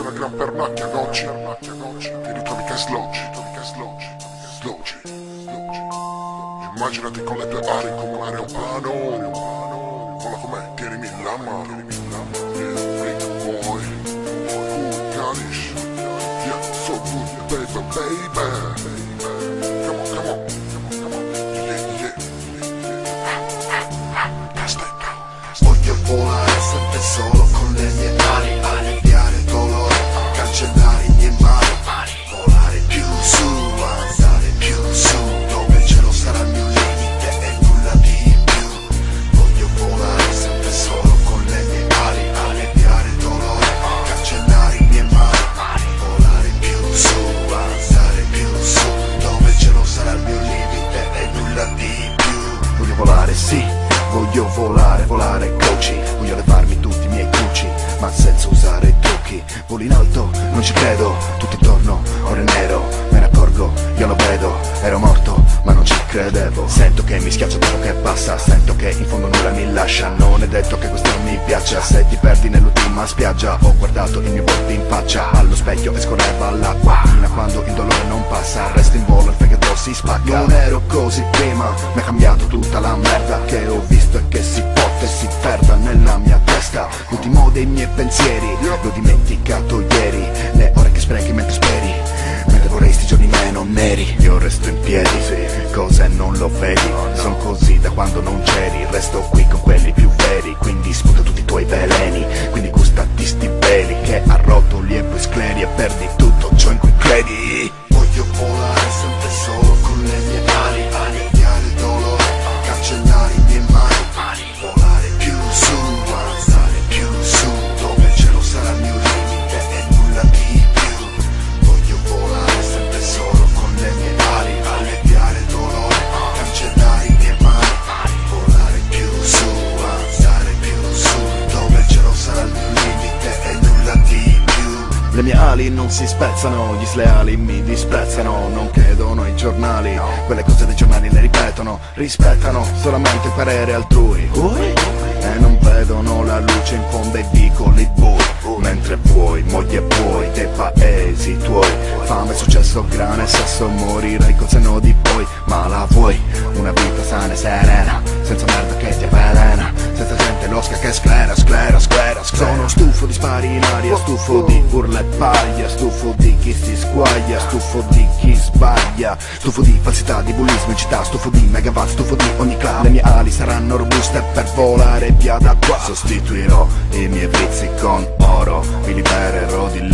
Siete una gran pernacchia gocci Ti ritrovi che sloggi sloggi Sloggi Sloggi Immaginati con le tue ali come un aeroplano Vola com'è che rimini la volare, sì, voglio volare, volare coci Voglio levarmi tutti i miei cuci, ma senza usare trucchi. Volo in alto, non ci credo, tutto intorno, oro e nero. Me ne accorgo, io lo vedo, ero morto, ma non ci credevo. Sento che mi schiaccia quello che passa, sento che in fondo nulla mi lascia. Non è detto che questo mi piaccia, se ti perdi nell'ultima spiaggia Ho guardato il mio volto in faccia, allo specchio e scorreva l'acqua dei miei pensieri, l'ho dimenticato ieri. Le ore che sprechi mentre speri. Mentre vorresti giorni meno neri Io resto in piedi, cose non lo vedi. Sono così da quando non c'eri. Resto qui con quelli più veri. Quindi sputa tutti i tuoi veleni le mie ali non si spezzano, gli sleali mi disprezzano, non credono ai giornali, quelle cose dei giornali le ripetono, rispettano solamente il parere altrui. E non vedono la luce in fondo ai vicoli bui, mentre vuoi, moglie vuoi, dei paesi tuoi, fame, successo, grane, sesso, morirai col senno di poi, ma la vuoi, una vita sana e serena, senza merda che ti avvelena, senza gente losca che sclera, sclera, sclera, sclera. Sono stufo di spari in aria, stufo di urla e paglia, stufo di chi si squaglia, stufo di chi sbaglia, stufo di falsità, di bullismo in città, stufo di megawatt, stufo di ogni club. Le mie ali saranno robuste per volare via da qua. Sostituirò i miei vizi con oro, mi libererò di